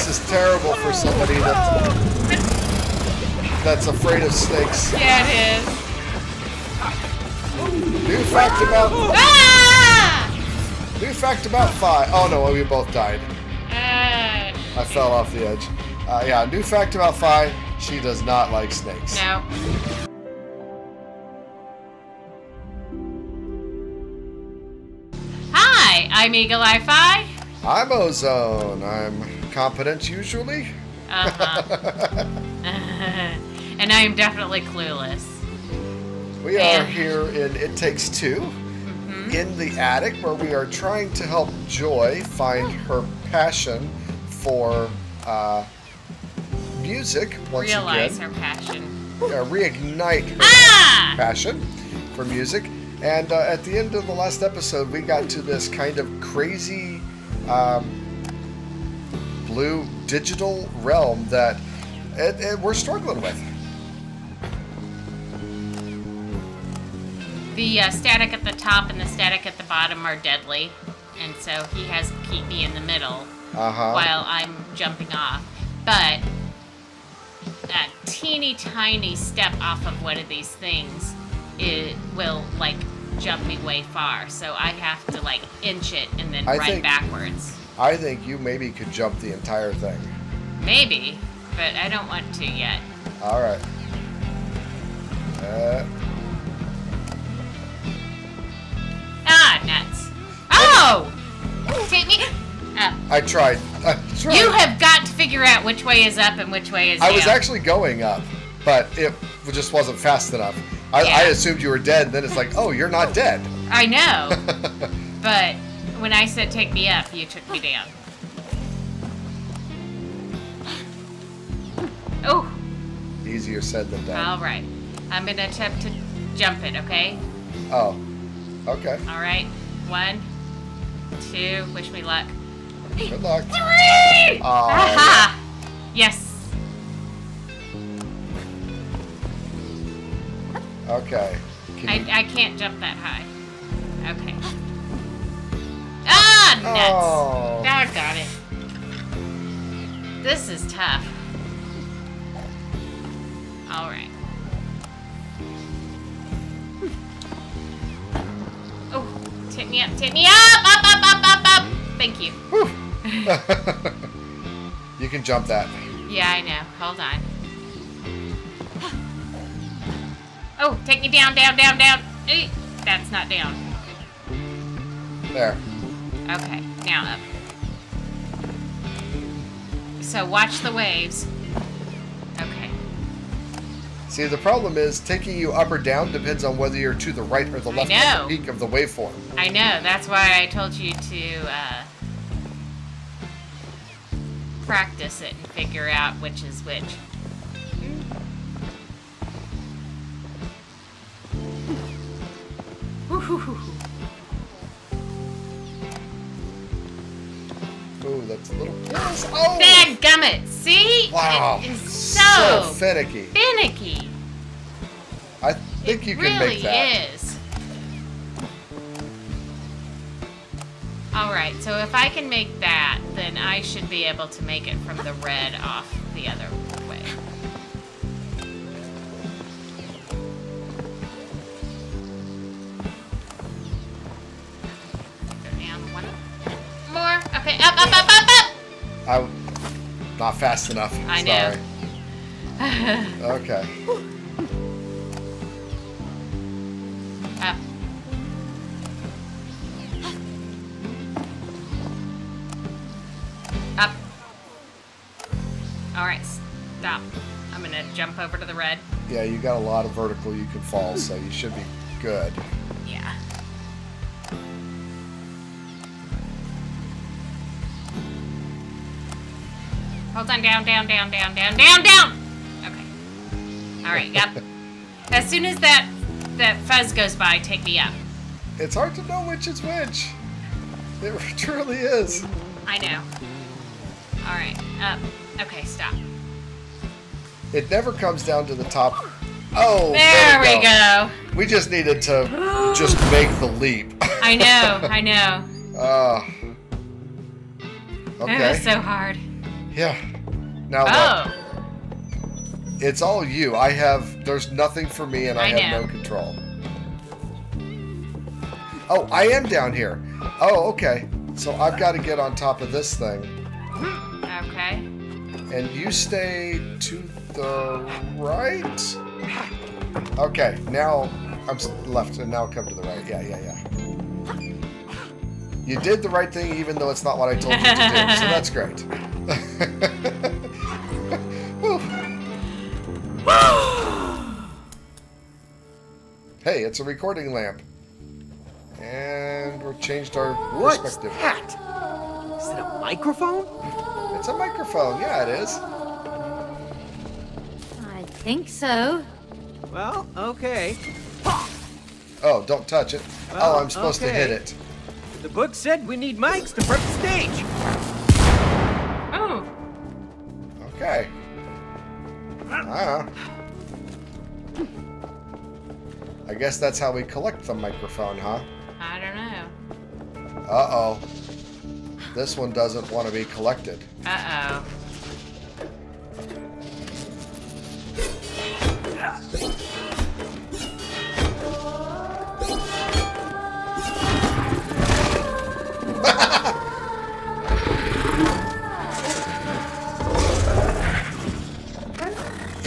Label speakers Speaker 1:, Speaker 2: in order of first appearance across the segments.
Speaker 1: This is terrible for somebody that's, that's afraid of snakes.
Speaker 2: Yeah, it is.
Speaker 1: New fact about
Speaker 2: Ah!
Speaker 1: new fact about Fi. Oh no, we both died.
Speaker 2: Uh,
Speaker 1: I fell off the edge. Uh, yeah, new fact about Fi. She does not like snakes.
Speaker 2: no. Hi, I'm Eagle Eye Fi.
Speaker 1: I'm Ozone. I'm competent usually.
Speaker 2: Uh-huh. and I am definitely clueless.
Speaker 1: We are here in It Takes 2
Speaker 2: Mm-hmm.
Speaker 1: in the attic where we are trying to help Joy find her passion for uh, music once
Speaker 2: Realize
Speaker 1: again.
Speaker 2: her passion.
Speaker 1: Uh, reignite her
Speaker 2: Ah!
Speaker 1: passion for music. And uh, at the end of the last episode, we got to this kind of crazy um, blue digital realm that it, it, we're struggling with.
Speaker 2: The uh, static at the top and the static at the bottom are deadly, and so he has to keep me in the middle
Speaker 1: Uh huh.
Speaker 2: while I'm jumping off. But a teeny tiny step off of one of these things, it will like jump me way far. So I have to like inch it and then
Speaker 1: I
Speaker 2: run backwards.
Speaker 1: I think you maybe could jump the entire thing.
Speaker 2: Maybe, but I don't want to yet.
Speaker 1: All right. Uh,
Speaker 2: Ah, nuts! Oh, take me. Up.
Speaker 1: I tried. I tried.
Speaker 2: You have got to figure out which way is up and which way is down.
Speaker 1: I was actually going up, but it just wasn't fast enough. I, I assumed you were dead. Then it's like, oh, you're not dead.
Speaker 2: I know, but when I said take me up, you took me down. Oh,
Speaker 1: Easier said than done.
Speaker 2: all right. I'm gonna attempt to jump it. Okay.
Speaker 1: Oh, okay.
Speaker 2: All right. One, two. Wish me luck.
Speaker 1: Good luck.
Speaker 2: Three.
Speaker 1: Oh,
Speaker 2: Aha! Yes.
Speaker 1: Okay. Can
Speaker 2: I,
Speaker 1: you-
Speaker 2: I can't jump that high. Okay. Ah, nuts.
Speaker 1: Oh.
Speaker 2: Doggone it. This is tough. All right. Oh, take me up, take me up, up, up, up, up, up. Thank you.
Speaker 1: You can jump that.
Speaker 2: Yeah, I know. Hold on. Oh, take me down, down, down, down. That's not down.
Speaker 1: There.
Speaker 2: Okay, now up. So watch the waves. Okay.
Speaker 1: See, the problem is taking you up or down depends on whether you're to the right or the left of the peak of the waveform.
Speaker 2: I know. That's why I told you to uh, practice it and figure out which is which. Woo-hoo-hoo.
Speaker 1: Little. Yes. Oh!
Speaker 2: Dadgummit! See?
Speaker 1: Wow.
Speaker 2: It is
Speaker 1: so
Speaker 2: so,
Speaker 1: finicky.
Speaker 2: finicky.
Speaker 1: I think
Speaker 2: it
Speaker 1: you can
Speaker 2: really
Speaker 1: make that.
Speaker 2: is. All right, so if I can make that, then I should be able to make it from the red off the other way.
Speaker 1: I'm not fast enough.
Speaker 2: I know.
Speaker 1: Sorry. Okay.
Speaker 2: Up. Up. All right, stop. I'm gonna jump over to the red.
Speaker 1: Yeah, you got a lot of vertical you can fall, so you should be good.
Speaker 2: Yeah. Hold on, down, down, down, down, down, down, down. Okay. All right, yep. as soon as that that fuzz goes by, take me up.
Speaker 1: It's hard to know which is which. It truly is.
Speaker 2: I know. All right, up. Okay, stop.
Speaker 1: It never comes down to the top. Oh,
Speaker 2: There we go.
Speaker 1: We just needed to just make the leap.
Speaker 2: I know, I know.
Speaker 1: Uh,
Speaker 2: That
Speaker 1: okay.
Speaker 2: was so hard.
Speaker 1: Yeah. Now look,
Speaker 2: Oh,
Speaker 1: it's all you. I have. There's nothing for me, and I,
Speaker 2: I
Speaker 1: have
Speaker 2: know.
Speaker 1: no control. Oh, I am down here. Oh, okay. So I've got to get on top of this thing,
Speaker 2: okay.
Speaker 1: and you stay to the right. Okay, now I'm left, and now come to the right. Yeah, yeah, yeah. You did the right thing, even though it's not what I told you to do. So that's great. Hey, it's a recording lamp. And we've changed our
Speaker 3: What's
Speaker 1: perspective.
Speaker 3: that? Is it a microphone?
Speaker 1: It's a microphone. Yeah, it is.
Speaker 4: I think so.
Speaker 3: Well, okay.
Speaker 1: Oh, don't touch it.
Speaker 3: Well,
Speaker 1: oh, I'm supposed to hit it.
Speaker 3: The book said we need mics to prep the stage.
Speaker 2: Oh,
Speaker 1: Okay. Ah. I guess that's how we collect the microphone, huh?
Speaker 2: I don't know.
Speaker 1: Uh-oh. This one doesn't want to be collected.
Speaker 2: Uh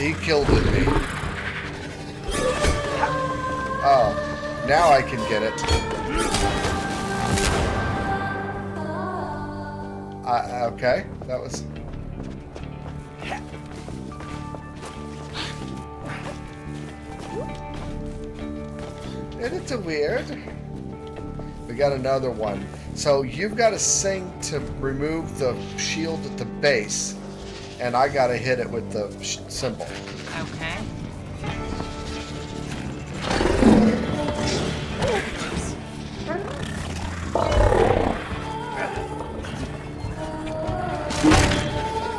Speaker 1: He killed it me. Oh, now I can get it. Uh, okay, that was. Isn't it weird? We got another one. So you've got to sing to remove the shield at the base, and I got to hit it with the sh- cymbal.
Speaker 2: Okay.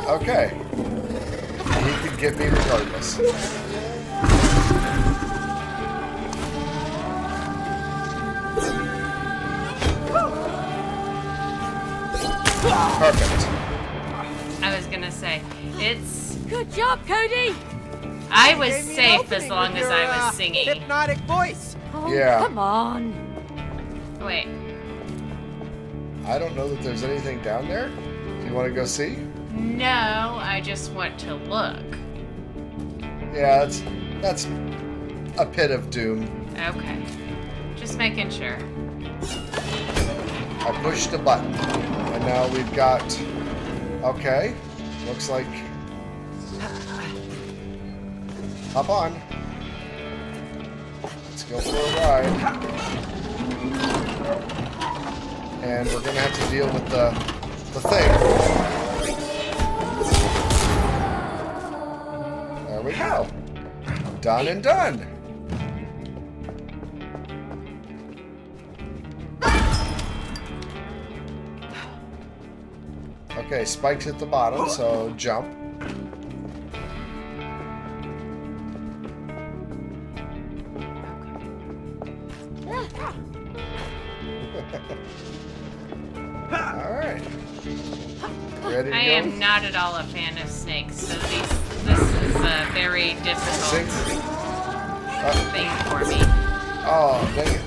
Speaker 1: Okay. He can get me regardless.
Speaker 4: Job, Cody.
Speaker 2: I was
Speaker 3: Gave me an
Speaker 2: safe as long as
Speaker 3: your,
Speaker 2: I
Speaker 3: uh,
Speaker 2: was singing.
Speaker 3: Hypnotic voice.
Speaker 4: Oh,
Speaker 1: Yeah.
Speaker 4: come on.
Speaker 2: Wait.
Speaker 1: I don't know that there's anything down there. Do you want to go see?
Speaker 2: No, I just want to look.
Speaker 1: Yeah, that's that's a pit of doom.
Speaker 2: Okay. Just making sure.
Speaker 1: I pushed a button, and now we've got. Okay, looks like. Hop on. Let's go for a ride. And we're gonna have to deal with the the thing. There we go. Done and done. Okay, spikes at the bottom, so jump.
Speaker 2: Not at all a fan of snakes, so these, this is a very difficult
Speaker 1: Uh,
Speaker 2: thing for me.
Speaker 1: oh, dang it.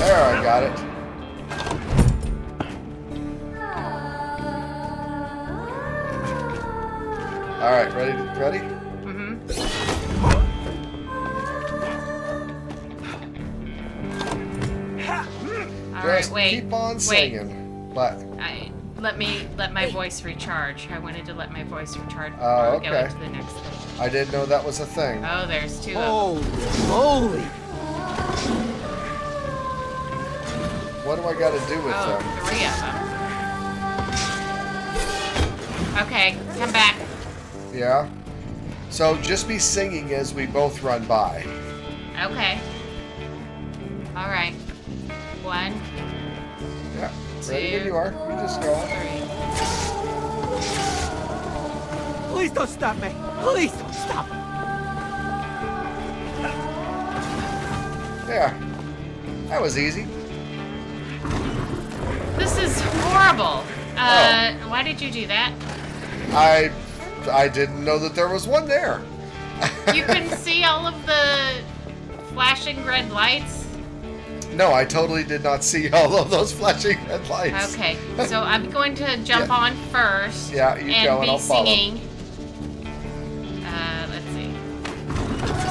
Speaker 1: There, I got it. Alright, ready? Ready?
Speaker 2: Mm-hmm. All right,
Speaker 1: Just
Speaker 2: wait.
Speaker 1: keep on
Speaker 2: wait.
Speaker 1: singing. But
Speaker 2: I, let me let my voice recharge. I wanted to let my voice recharge
Speaker 1: Oh,
Speaker 2: before we go
Speaker 1: okay.
Speaker 2: into the next thing.
Speaker 1: I didn't know that was a thing.
Speaker 2: Oh, there's two of
Speaker 3: Holy.
Speaker 1: What do I got to do with
Speaker 2: Oh,
Speaker 1: them?
Speaker 2: three of them. Okay, come back.
Speaker 1: Yeah. So just be singing as we both run by.
Speaker 2: Okay. All right. One,
Speaker 1: Yeah. Ready when you are. You just go.
Speaker 2: three.
Speaker 3: Please don't stop me. Please don't stop.
Speaker 1: Yeah. That was easy.
Speaker 2: This is horrible. Uh, why did you do that?
Speaker 1: I I didn't know that there was one there.
Speaker 2: You couldn't see all of the flashing red lights?
Speaker 1: No, I totally did not see all of those flashing red lights.
Speaker 2: Okay, so I'm going to jump
Speaker 1: Yeah.
Speaker 2: on first.
Speaker 1: Yeah, you
Speaker 2: and
Speaker 1: go and I'll follow.
Speaker 2: singing. Uh, let's see.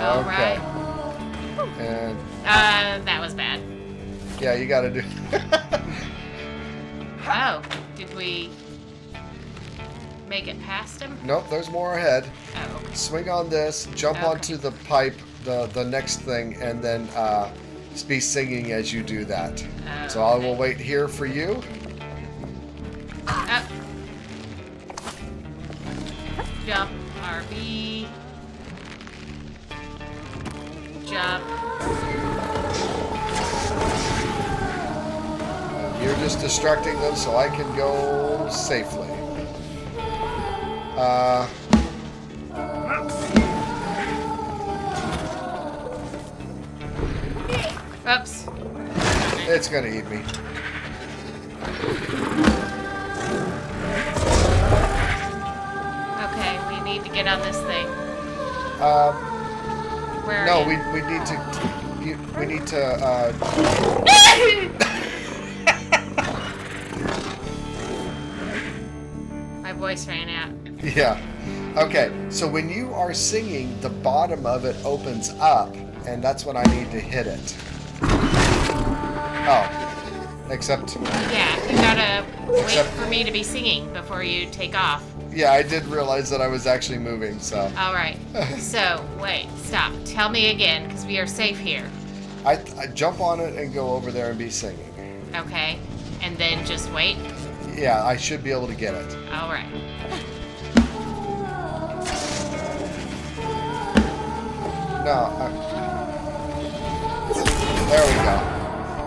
Speaker 2: All
Speaker 1: Okay.
Speaker 2: right.
Speaker 1: And
Speaker 2: Uh, that was bad.
Speaker 1: yeah, you got to do.
Speaker 2: Oh, did we make it past him?
Speaker 1: nope, there's more ahead.
Speaker 2: Oh, okay.
Speaker 1: Swing on this, jump
Speaker 2: Okay.
Speaker 1: onto the pipe, the the next thing, and then uh, be singing as you do that.
Speaker 2: Oh,
Speaker 1: So I will wait here for you.
Speaker 2: Oh. Jump, RB. Jump.
Speaker 1: You're just distracting them so I can go safely. Uh,
Speaker 2: Oops.
Speaker 1: it's gonna eat me.
Speaker 2: Okay, we need to get on this thing.
Speaker 1: Um,
Speaker 2: Where
Speaker 1: no, we, we need to we need to uh,
Speaker 2: My voice ran out.
Speaker 1: yeah. Okay, so when you are singing, the bottom of it opens up, and that's when I need to hit it. Oh, except
Speaker 2: Yeah, you gotta wait for me to be singing before you take off.
Speaker 1: yeah, I did realize that I was actually moving. So
Speaker 2: All right. So, wait, stop. Tell me again, because we are safe here.
Speaker 1: I, I jump on it and go over there and be singing.
Speaker 2: Okay? And then just wait.
Speaker 1: Yeah, I should be able to get it.
Speaker 2: All right.
Speaker 1: No. I, there we go.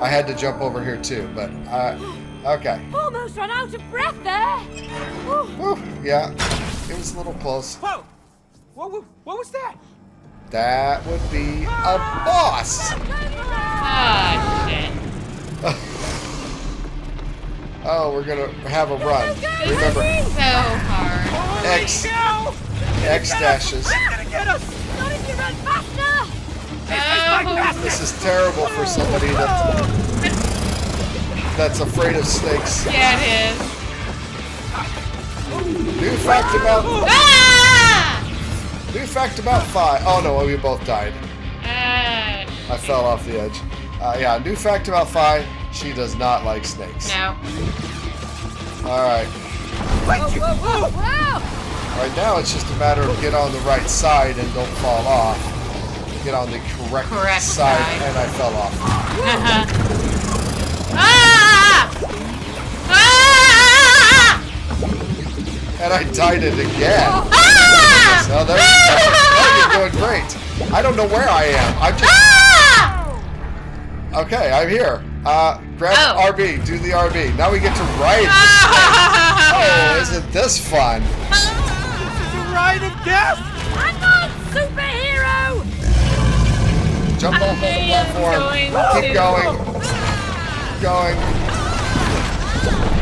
Speaker 1: I had to jump over here too, but uh, okay.
Speaker 4: Almost run out of breath there. Whew.
Speaker 1: Whew, yeah, it was a little close.
Speaker 3: Whoa! What, what, what was that?
Speaker 1: That would be a boss.
Speaker 2: Oh, shit.
Speaker 1: Oh, we're gonna have a run. Remember,
Speaker 2: so hard.
Speaker 1: X X dashes. This is terrible for somebody that's that's afraid of snakes.
Speaker 2: yeah, it is.
Speaker 1: New fact about
Speaker 2: Ah!
Speaker 1: new fact about Fi. Oh no, we both died.
Speaker 2: Uh,
Speaker 1: I fell off the edge. Uh, yeah, new fact about Fi. She does not like snakes.
Speaker 2: no.
Speaker 1: All right.
Speaker 3: Wait, you-
Speaker 4: Whoa, whoa.
Speaker 1: Right now, it's just a matter of get on the right side and don't fall off. Get on the correct,
Speaker 2: Correct
Speaker 1: side,
Speaker 2: side.
Speaker 1: and I fell off.
Speaker 2: Uh-huh. Ah! Ah!
Speaker 1: And I died it again.
Speaker 2: Ah!
Speaker 1: So there you go. Oh, you're doing great. I don't know where I am. I'm just
Speaker 2: Ah!
Speaker 1: okay. I'm here. Uh, grab
Speaker 2: Oh.
Speaker 1: RB. Do the RB. Now we get to ride. the snake. Oh,
Speaker 2: Ah!
Speaker 1: isn't this fun?
Speaker 3: The ride of death!
Speaker 4: I'm on superhero.
Speaker 1: Jump off the
Speaker 2: I am
Speaker 1: platform.
Speaker 2: going
Speaker 1: Keep
Speaker 2: to-
Speaker 1: going. Keep going.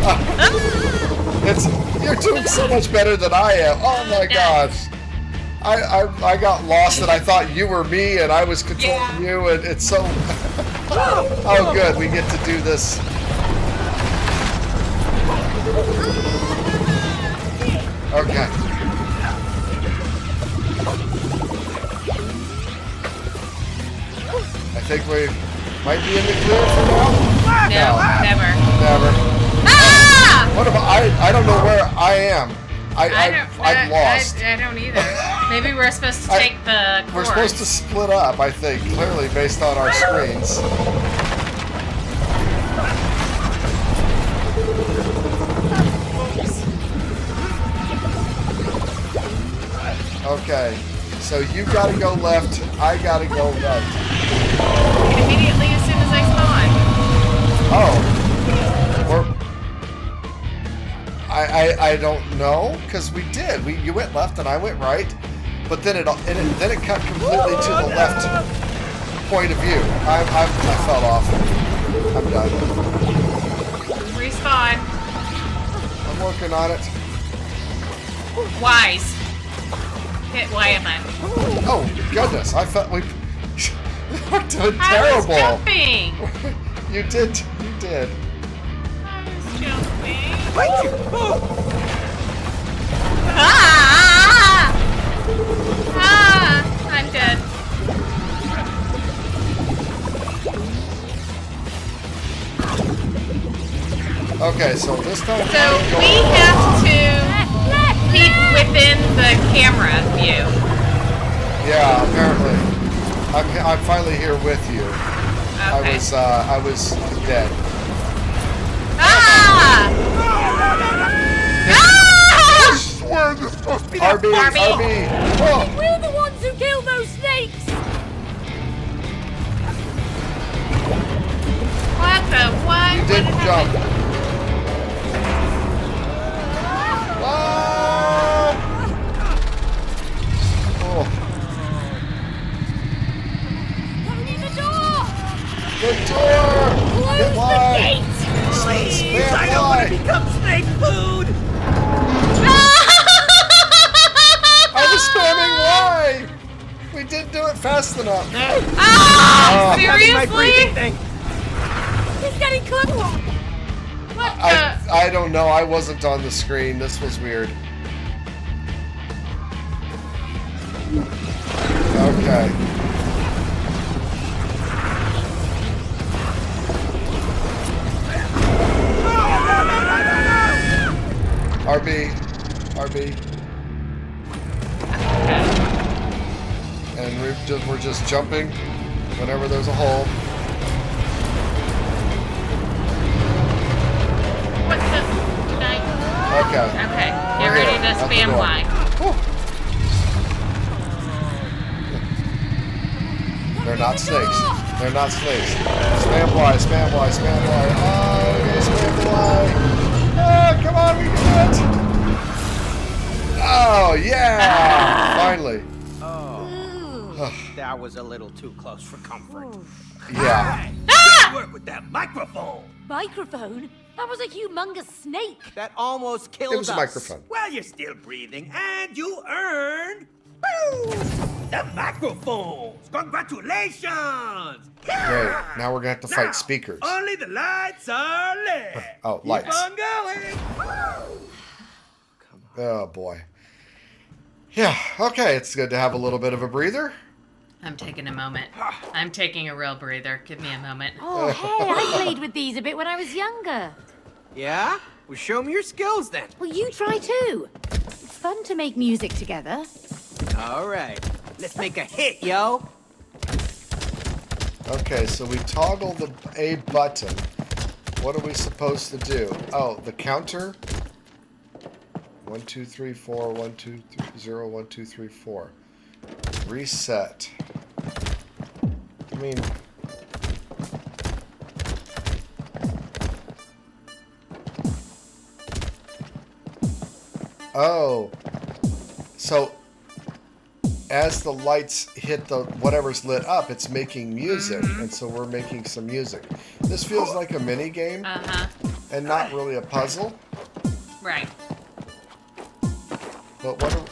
Speaker 1: Ah. it's you're doing so much better than I am. Oh my gosh. I, I, I got lost and I thought you were me and I was controlling
Speaker 2: Yeah.
Speaker 1: you and it's so oh good we get to do this okay We might be in the clear for now
Speaker 2: No,
Speaker 1: No.
Speaker 2: never.
Speaker 1: never
Speaker 2: Ah!
Speaker 1: what about I I don't know where I am I,
Speaker 2: I
Speaker 1: I,
Speaker 2: don't. I,
Speaker 1: lost
Speaker 2: I, I don't either. Maybe we're supposed to take the.
Speaker 1: We're supposed to split up, I think, clearly based on our screens. Okay, so you gotta go left, I gotta go right. Oh, we're. I, I, I don't know, because we did. We, you went left and I went right. but then it, and it then it cut completely to the left point of view. I, I, I fell off. I'm done.
Speaker 2: Respawn.
Speaker 1: I'm working on it.
Speaker 2: Wise. Hit Y button.
Speaker 1: Oh goodness! I felt we. We're doing
Speaker 2: I was
Speaker 1: terrible.
Speaker 2: jumping.
Speaker 1: You did. You did.
Speaker 2: I was jumping.
Speaker 3: Fight you! Oh,
Speaker 2: Ah! Ah! I'm dead.
Speaker 1: Okay, so this time.
Speaker 2: So we have to keep within the camera view.
Speaker 1: Yeah, apparently. I'm, I'm finally here with you. I was uh, I was dead.
Speaker 2: Ah! Ah!
Speaker 1: RB. RB. Oh,
Speaker 4: We're the ones who killed those snakes!
Speaker 2: What the what?
Speaker 1: you didn't
Speaker 2: happened?
Speaker 1: jump.
Speaker 4: The door! Close
Speaker 1: Get
Speaker 4: the
Speaker 1: wide!
Speaker 4: gate!
Speaker 3: please!
Speaker 1: Spam
Speaker 3: I don't want to become snake food!
Speaker 1: I was spamming Y! We didn't do it fast enough.
Speaker 2: Ah!
Speaker 1: Oh.
Speaker 3: Having my breathing
Speaker 2: Seriously?
Speaker 3: thing.
Speaker 4: He's getting close!
Speaker 2: What
Speaker 1: I,
Speaker 2: the?
Speaker 1: I don't know. I wasn't on the screen. This was weird. Okay. RB. RB. And we're just, we're just jumping whenever there's a hole.
Speaker 2: What the? Did I?
Speaker 1: Okay.
Speaker 2: Okay. Get
Speaker 1: We're
Speaker 2: ready
Speaker 1: here,
Speaker 2: to spam line.
Speaker 1: They're not snakes. They're not snakes. Spam Y, spam Y, spam Y. Oh, spam Y. Oh, come on, we can do it. Oh, yeah! Ah. Finally.
Speaker 3: Oh, that was a little too close for comfort.
Speaker 1: Yeah.
Speaker 3: Good ah! work with that microphone.
Speaker 4: Microphone? That was a humongous snake!
Speaker 3: That almost killed us.
Speaker 1: It was a microphone.
Speaker 3: Well, you're still breathing, and you earned woo, the microphones. Congratulations!
Speaker 1: Great. Now we're gonna have to
Speaker 3: Now,
Speaker 1: fight speakers.
Speaker 3: Only the lights are lit.
Speaker 1: Oh,
Speaker 3: Keep
Speaker 1: lights.
Speaker 3: on going.
Speaker 1: Oh, boy. Yeah, okay. It's good to have a little bit of a breather.
Speaker 2: I'm taking a moment. I'm taking a real breather. Give me a moment.
Speaker 4: Oh, hey, I played with these a bit when I was younger.
Speaker 3: Yeah? Well, show me your skills then.
Speaker 4: Well, you try too. It's fun to make music together.
Speaker 3: All right. Let's make a hit, yo.
Speaker 1: Okay, so we toggle the A button. What are we supposed to do? Oh, the counter. One, two, three, four. One, two, three, zero. One, two, three, four. Reset. I mean, oh, so as the lights hit the whatever's lit up, it's making music, and so we're making some music. This feels like a mini game
Speaker 2: Uh huh.
Speaker 1: and not really a puzzle.
Speaker 2: Right.
Speaker 1: But what? Are,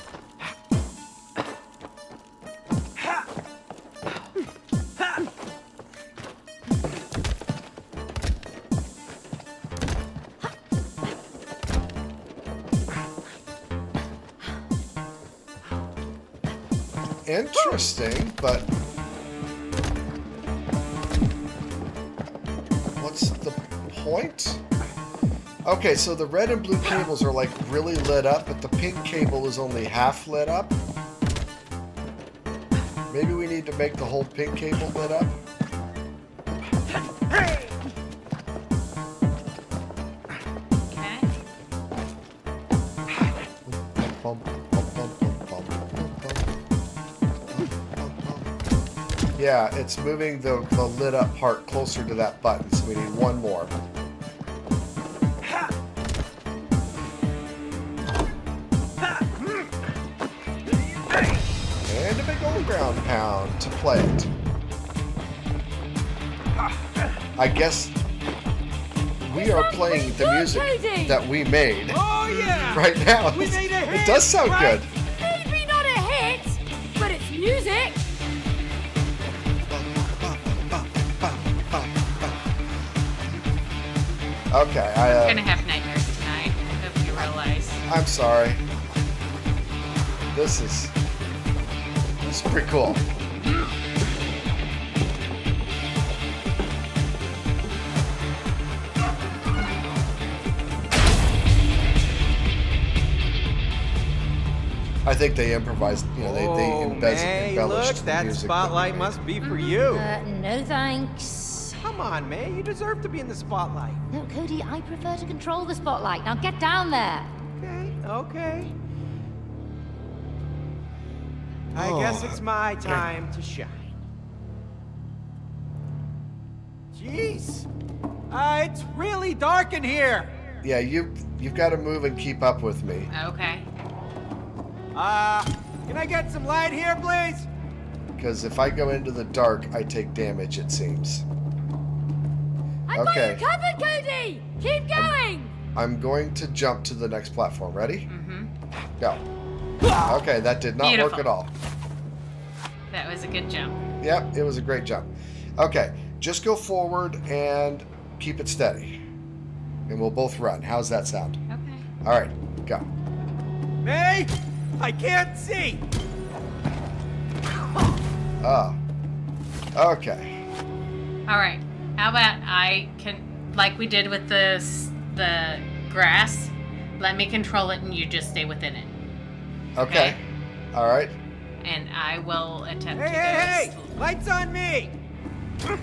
Speaker 1: interesting, but what's the point? Okay, so the red and blue cables are like really lit up, but the pink cable is only half lit up. Maybe we need to make the whole pink cable lit up. Yeah, it's moving the, the lit up part closer to that button, so we need one more. And a big old ground pound to play it. I guess we are playing the music that we made
Speaker 3: Oh
Speaker 1: right now.
Speaker 3: We made a
Speaker 1: It does sound good. Okay, I,
Speaker 2: I'm
Speaker 1: uh,
Speaker 2: gonna have nightmares tonight. Hope you realize.
Speaker 1: I'm sorry. This is this is pretty cool. I think they improvised, you know, they, they
Speaker 3: oh,
Speaker 1: embellished,
Speaker 3: May,
Speaker 1: embellished
Speaker 3: look,
Speaker 1: the
Speaker 3: that
Speaker 1: music.
Speaker 3: spotlight
Speaker 1: that we
Speaker 3: must be for
Speaker 1: Mm-hmm.
Speaker 3: you.
Speaker 4: Uh, no thanks.
Speaker 3: Come on, man. you deserve to be in the spotlight.
Speaker 4: No, Cody, I prefer to control the spotlight. Now get down there.
Speaker 3: Okay, okay. I
Speaker 1: Oh,
Speaker 3: guess it's my time to shine. Jeez, uh, it's really dark in here.
Speaker 1: Yeah, you you've got to move and keep up with me.
Speaker 2: Okay.
Speaker 3: Uh, can I get some light here, please?
Speaker 1: Because if I go into the dark, I take damage, it seems.
Speaker 4: I've
Speaker 1: Okay.
Speaker 4: got you covered, Cody. Keep going.
Speaker 1: I'm going to jump to the next platform. Ready?
Speaker 2: Mm-hmm.
Speaker 1: Go. Okay, that did not work at all.
Speaker 2: That was a good jump.
Speaker 1: Yep, it was a great jump. Okay, just go forward and keep it steady. And we'll both run. How's that sound?
Speaker 2: Okay.
Speaker 1: All right, go.
Speaker 3: May, I can't see.
Speaker 1: Oh. Okay.
Speaker 2: All right. How about I can, like we did with the the grass, let me control it and you just stay within it,
Speaker 1: Okay.
Speaker 2: Okay.
Speaker 1: All right.
Speaker 2: and I will attempt
Speaker 3: Hey,
Speaker 2: to go.
Speaker 3: hey, hey! Lights on me!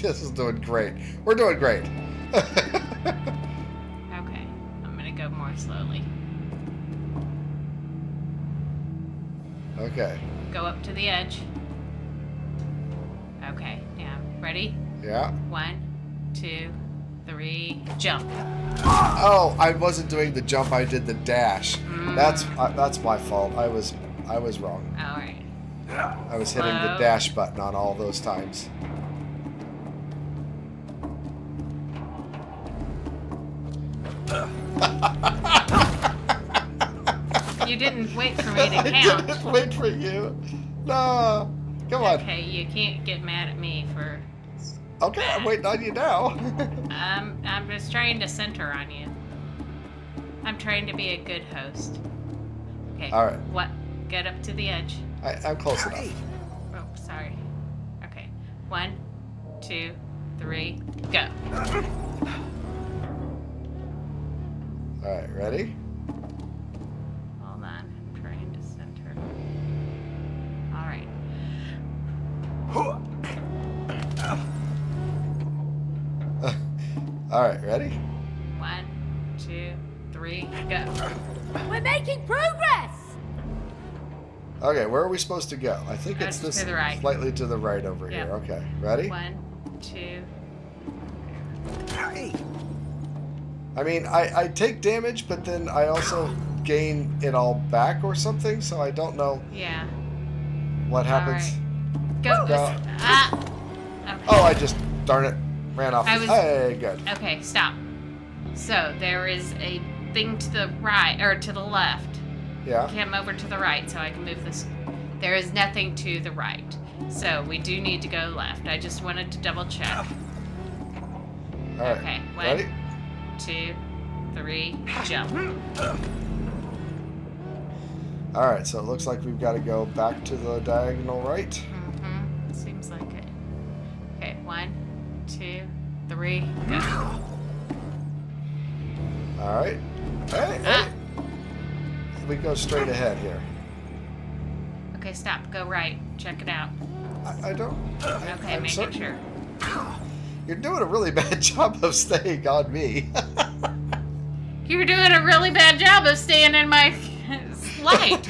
Speaker 1: This is doing great. We're doing great.
Speaker 2: Okay. I'm gonna go more slowly.
Speaker 1: okay.
Speaker 2: Go up to the edge. Okay. Yeah. Ready?
Speaker 1: Yeah.
Speaker 2: One, two, three, jump.
Speaker 1: Oh, I wasn't doing the jump. I did the dash. That's uh, that's my fault. I was I was wrong.
Speaker 2: All right.
Speaker 1: I was hitting the dash button on all those times.
Speaker 2: You didn't wait for me to
Speaker 1: I didn't wait for you. No. Come on.
Speaker 2: Okay, you can't get mad at me for.
Speaker 1: Okay, I'm waiting on you now.
Speaker 2: I'm I'm just trying to center on you. I'm trying to be a good host. Okay.
Speaker 1: All right.
Speaker 2: What? Get up to the edge.
Speaker 1: I, I'm close enough.
Speaker 2: Oh, sorry. Okay. One, two, three, go.
Speaker 1: All right, ready? Okay, where are we supposed to go? I think
Speaker 2: Uh,
Speaker 1: it's
Speaker 2: to
Speaker 1: this
Speaker 2: the right.
Speaker 1: slightly to the right over
Speaker 2: Yeah.
Speaker 1: here. Okay, ready?
Speaker 2: One, two.
Speaker 3: Hey,
Speaker 1: I mean, I, I take damage, but then I also gain it all back or something, so I don't know
Speaker 2: Yeah.
Speaker 1: what happens.
Speaker 2: Go.
Speaker 1: Go.
Speaker 2: Ah. Okay.
Speaker 1: Oh, I just, darn it, ran off.
Speaker 2: I was-
Speaker 1: hey, good.
Speaker 2: Okay, stop. So there is a thing to the right or to the left.
Speaker 1: Yeah.
Speaker 2: Come over to the right so I can move this. There is nothing to the right. So we do need to go left. I just wanted to double check.
Speaker 1: All right.
Speaker 2: Okay, one.
Speaker 1: Ready?
Speaker 2: Two, three, jump.
Speaker 1: All right, so it looks like we've got to go back to the diagonal right.
Speaker 2: Mm-hmm. Seems like it. Okay, one, two, three, go.
Speaker 1: All right. Hey,
Speaker 2: Ah.
Speaker 1: hey. We go straight ahead here.
Speaker 2: Okay, stop. Go right. Check it out.
Speaker 1: I, I don't. I,
Speaker 2: Okay,
Speaker 1: I'm
Speaker 2: making
Speaker 1: certain-
Speaker 2: sure.
Speaker 1: You're doing a really bad job of staying on me.
Speaker 2: You're doing a really bad job of staying in my light.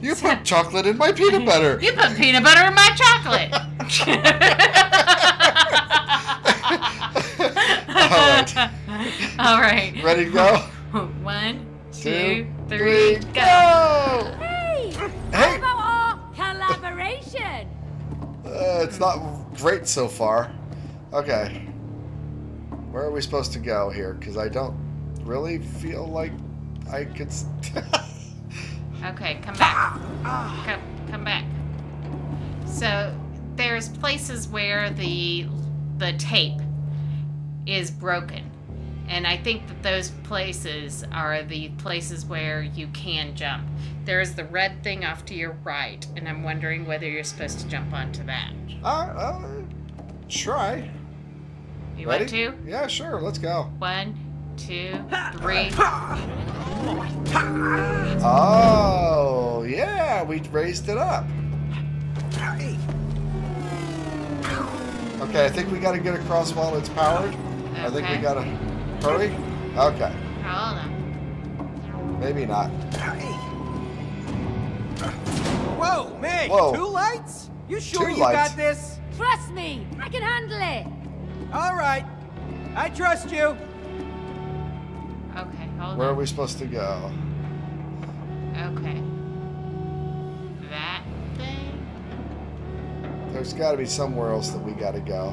Speaker 1: you put chocolate in my peanut butter.
Speaker 2: You put peanut butter in my chocolate.
Speaker 1: All right.
Speaker 2: All right.
Speaker 1: Ready to go?
Speaker 2: One,
Speaker 1: Two,
Speaker 2: two, three,
Speaker 1: three,
Speaker 2: go.
Speaker 4: Hey, how
Speaker 1: Hey,
Speaker 4: about our Celebration!
Speaker 1: Uh, it's not great so far. Okay. Where are we supposed to go here? Because I don't really feel like I could. s-
Speaker 2: Okay, come back. Come, come back. So there's places where the the tape is broken, and I think that those places are the places where you can jump. There's the red thing off to your right, and I'm wondering whether you're supposed to jump onto that.
Speaker 1: uh, uh, try.
Speaker 2: You
Speaker 1: Ready?
Speaker 2: want to?
Speaker 1: Yeah, sure. Let's go.
Speaker 2: One, two, three.
Speaker 1: Oh, yeah. We raised it up. Okay, I think we got to get across while it's powered. I think we got to hurry. Okay,
Speaker 2: Hold on.
Speaker 1: maybe not.
Speaker 3: Whoa, man!
Speaker 1: Whoa.
Speaker 3: Two lights? You sure
Speaker 1: Two
Speaker 3: you
Speaker 1: lights?
Speaker 3: got this?
Speaker 4: Trust me, I can handle it.
Speaker 3: All right. I trust you.
Speaker 2: Okay, hold
Speaker 1: Where are we supposed to go?
Speaker 2: Okay. That thing.
Speaker 1: There's got to be somewhere else that we got to go.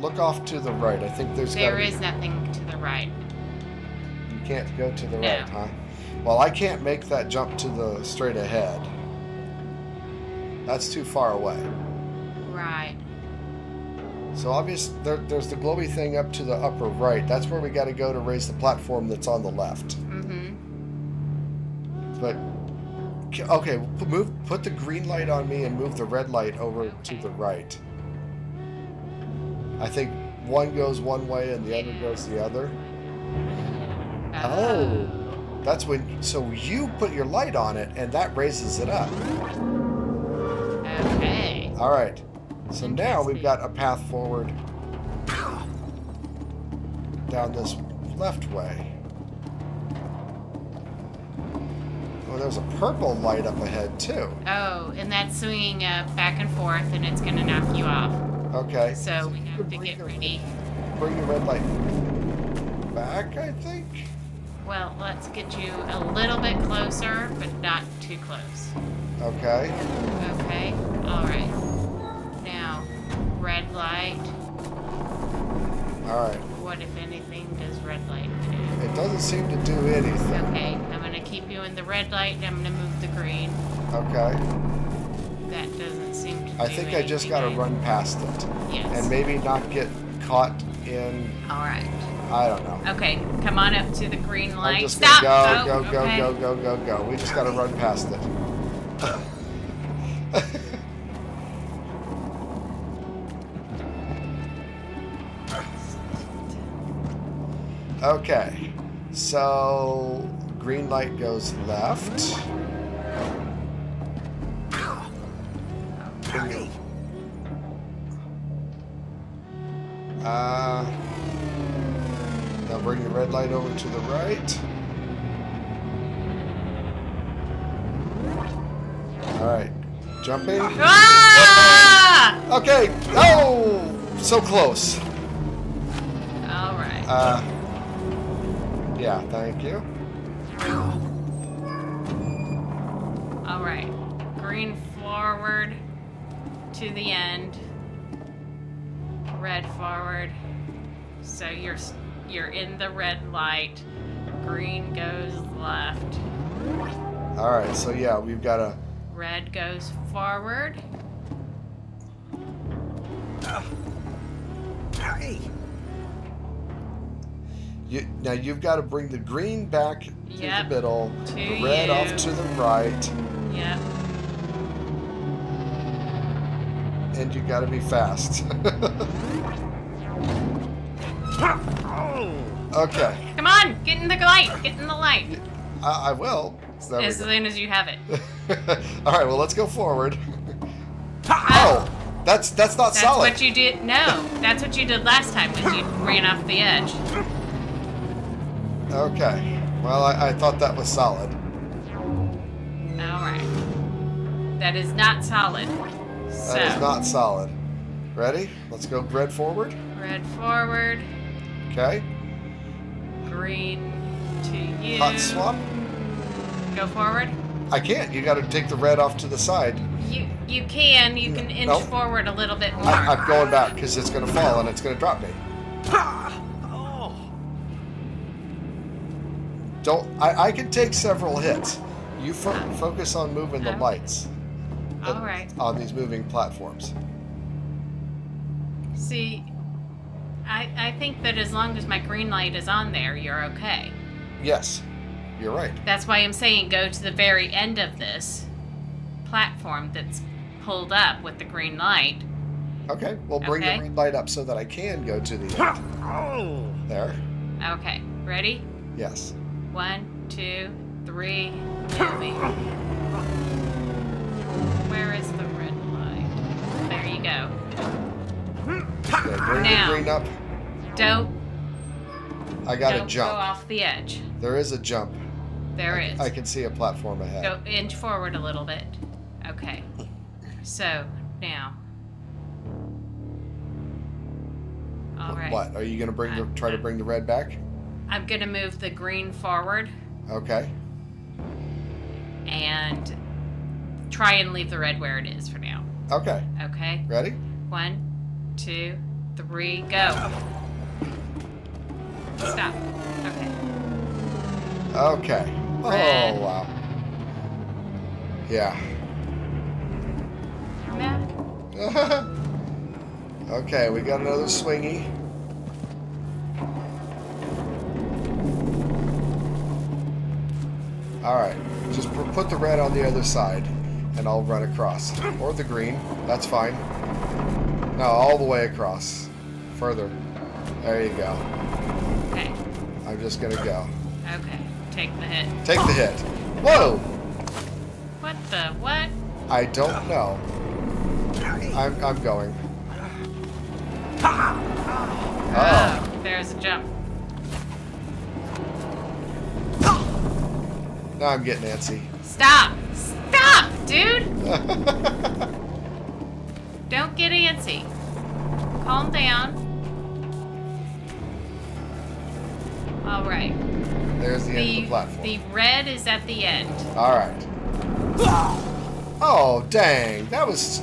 Speaker 1: Look off to the right. I think there's
Speaker 2: There
Speaker 1: be.
Speaker 2: nothing to the right.
Speaker 1: You can't go to the
Speaker 2: No.
Speaker 1: right, huh? Well, I can't make that jump to the straight ahead. That's too far away.
Speaker 2: Right.
Speaker 1: So obvious, there, there's the glowy thing up to the upper right. That's where we got to go to raise the platform that's on the left.
Speaker 2: Mm-hmm.
Speaker 1: But okay, move. Put the green light on me and move the red light over to the right. I think one goes one way and the other goes the other. Oh. That's when. So you put your light on it and that raises it up.
Speaker 2: Okay.
Speaker 1: All right. So now we've got a path forward down this left way. Oh, there's a purple light up ahead too.
Speaker 2: Oh, and that's swinging uh, back and forth, and it's gonna knock you off.
Speaker 1: Okay.
Speaker 2: So we have to get ready.
Speaker 1: Bring the red light back, I think.
Speaker 2: Well, let's get you a little bit closer, but not too close.
Speaker 1: Okay.
Speaker 2: Okay. All right. Now, red light.
Speaker 1: All right.
Speaker 2: What, if anything, does red light do?
Speaker 1: It doesn't seem to do anything.
Speaker 2: Okay, I'm gonna keep you in the red light, and I'm gonna move the green.
Speaker 1: Okay.
Speaker 2: That doesn't to
Speaker 1: I think I just got to run past it
Speaker 2: Yes.
Speaker 1: and maybe not get caught in.
Speaker 2: All right.
Speaker 1: I don't know.
Speaker 2: Okay, come on up to the green light.
Speaker 1: I'm just
Speaker 2: Stop.
Speaker 1: go,
Speaker 2: Oh,
Speaker 1: go, go,
Speaker 2: okay.
Speaker 1: go, go, go, go. We just got to run past it. okay, so green light goes left. Uh, now bring the red light over to the right. All right, jumping.
Speaker 2: Ah!
Speaker 1: Okay. Oh, so close.
Speaker 2: All right.
Speaker 1: Uh, yeah. Thank you.
Speaker 2: All right. Green forward to the end. Red forward. So you're you're in the red light. Green goes left.
Speaker 1: All right. So yeah, we've got a.
Speaker 2: Red goes forward.
Speaker 3: Hey,
Speaker 1: You, now you've got to bring the green back to
Speaker 2: Yep,
Speaker 1: the middle,
Speaker 2: to
Speaker 1: the red
Speaker 2: you.
Speaker 1: off to the right,
Speaker 2: Yep.
Speaker 1: And you got to be fast. okay,
Speaker 2: Come on, get in the light. Get in the light.
Speaker 1: I, I will. So
Speaker 2: As soon as you have it.
Speaker 1: All right. Well, let's go forward. oh, that's that's not
Speaker 2: That's
Speaker 1: solid.
Speaker 2: what you did. No, that's what you did last time when you ran off the edge.
Speaker 1: Okay. Well, I, I thought that was solid.
Speaker 2: All right. That is not solid. So,
Speaker 1: That is not solid. Ready? Let's go red forward.
Speaker 2: red forward,
Speaker 1: Okay.
Speaker 2: green to you.
Speaker 1: Hot swap.
Speaker 2: Go forward.
Speaker 1: I can't. You got to take the red off to the side.
Speaker 2: You you can. You can inch
Speaker 1: Nope.
Speaker 2: forward a little bit more.
Speaker 1: I, I'm going back because it's going to fall and it's going to drop me.
Speaker 3: Ah! Oh.
Speaker 1: Don't. I, I can take several hits. You fo- ah. focus on moving the
Speaker 2: Okay.
Speaker 1: lights
Speaker 2: All right.
Speaker 1: on these moving platforms.
Speaker 2: See, I I think that as long as my green light is on there, you're okay.
Speaker 1: Yes, you're right.
Speaker 2: That's why I'm saying go to the very end of this platform that's pulled up with the green light.
Speaker 1: Okay, we'll bring
Speaker 2: Okay.
Speaker 1: the green light up so that I can go to the
Speaker 3: Ha! Oh.
Speaker 1: there.
Speaker 2: Okay, ready?
Speaker 1: Yes.
Speaker 2: One, two, three, moving. Where is the red light? There you go.
Speaker 1: Bring
Speaker 2: Now.
Speaker 1: the green up.
Speaker 2: Don't
Speaker 1: I got to jump.
Speaker 2: go off the edge.
Speaker 1: There is a jump.
Speaker 2: There
Speaker 1: I,
Speaker 2: is.
Speaker 1: I can see a platform ahead.
Speaker 2: Go inch forward a little bit. Okay. So now. All right.
Speaker 1: What? Are you going to bring the try to bring the red back?
Speaker 2: I'm gonna move the green forward
Speaker 1: Okay.
Speaker 2: and try and leave the red where it is for now.
Speaker 1: Okay.
Speaker 2: Okay.
Speaker 1: Ready?
Speaker 2: One, two, three, go. Stop. Okay.
Speaker 1: Okay.
Speaker 2: Oh, red.
Speaker 1: Oh wow. Yeah. Okay, we got another swingy. All right, just put the red on the other side, and I'll run across, or the green. That's fine. No, all the way across, further. There you go.
Speaker 2: okay.
Speaker 1: I'm just gonna go.
Speaker 2: Okay. Take the hit.
Speaker 1: Take the hit. Whoa!
Speaker 2: What the what?
Speaker 1: I don't know. I'm I'm going. Oh.
Speaker 2: Oh, there's a jump.
Speaker 1: Now I'm getting antsy.
Speaker 2: Stop! Stop, dude! Don't get antsy. Calm down. All right.
Speaker 1: There's the, end of
Speaker 2: The,
Speaker 1: the platform.
Speaker 2: the red is at the end.
Speaker 1: All right. Oh dang! That was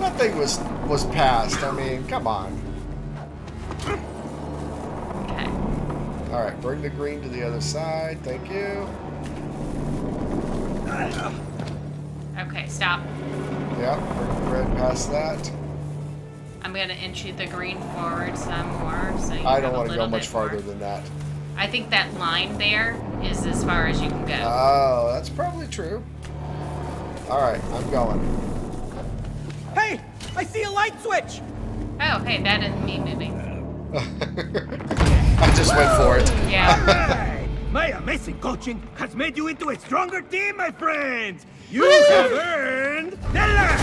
Speaker 1: that thing was was passed. I mean, come on.
Speaker 2: Okay.
Speaker 1: All right, bring the green to the other side. Thank you.
Speaker 2: Uh, Okay, stop.
Speaker 1: Yep, bring the red past that.
Speaker 2: I'm gonna inch you the green forward some more, so you
Speaker 1: I don't want to go much
Speaker 2: bit more.
Speaker 1: farther than that.
Speaker 2: I think that line there is as far as you can go.
Speaker 1: Oh, that's probably true. All right, I'm going.
Speaker 3: Hey! I see a light switch!
Speaker 2: oh, hey, that isn't me moving.
Speaker 1: I just went for it.
Speaker 2: Yeah.
Speaker 3: Right. My amazing coaching has made you into a stronger team, my friends! You have earned the light!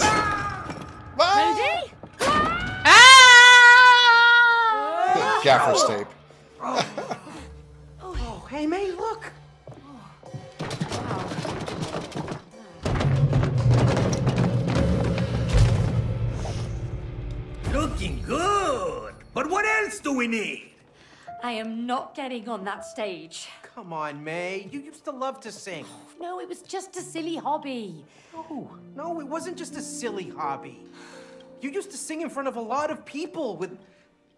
Speaker 1: Ah!
Speaker 4: Ready?
Speaker 2: ah!
Speaker 1: Gaffer's tape.
Speaker 3: Oh, hey, May, look! Looking good! But what else do we need?
Speaker 4: I am not getting on that stage.
Speaker 5: Come on, May. You used to love to sing.
Speaker 4: No, it was just a silly hobby.
Speaker 5: No, no, it wasn't just a silly hobby. You used to sing in front of a lot of people with,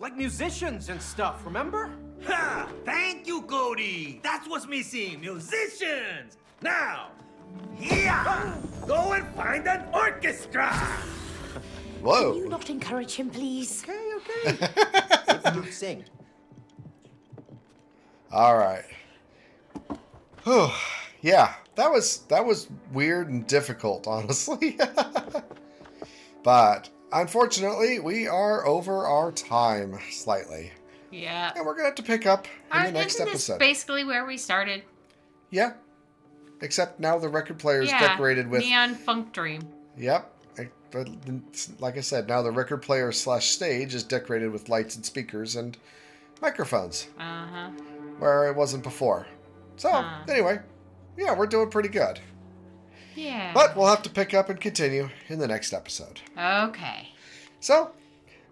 Speaker 5: like, musicians and stuff, remember?
Speaker 3: Ha! Thank you, Cody! That's what's missing! Musicians! Now, here! Go and find an orchestra!
Speaker 1: Whoa!
Speaker 4: Can you not encourage him, please.
Speaker 5: Okay, okay. you sing.
Speaker 1: All right. Whew. Yeah, that was that was weird and difficult, honestly. but unfortunately, we are over our time slightly,
Speaker 2: Yeah.
Speaker 1: and we're gonna have to pick up in the next episode.
Speaker 2: basically where we started?
Speaker 1: yeah. Except now the record player is
Speaker 2: yeah.
Speaker 1: decorated with.
Speaker 2: Neon Funk Dream.
Speaker 1: Yep. But like I said, now the record player slash stage is decorated with lights and speakers and microphones,
Speaker 2: Uh huh.
Speaker 1: where it wasn't before. So
Speaker 2: Huh.
Speaker 1: anyway, yeah, we're doing pretty good.
Speaker 2: Yeah.
Speaker 1: But we'll have to pick up and continue in the next episode.
Speaker 2: Okay.
Speaker 1: So,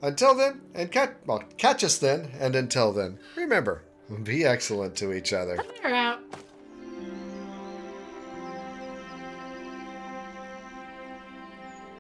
Speaker 1: until then, and catch well, catch us then, and until then, remember, be excellent to each other.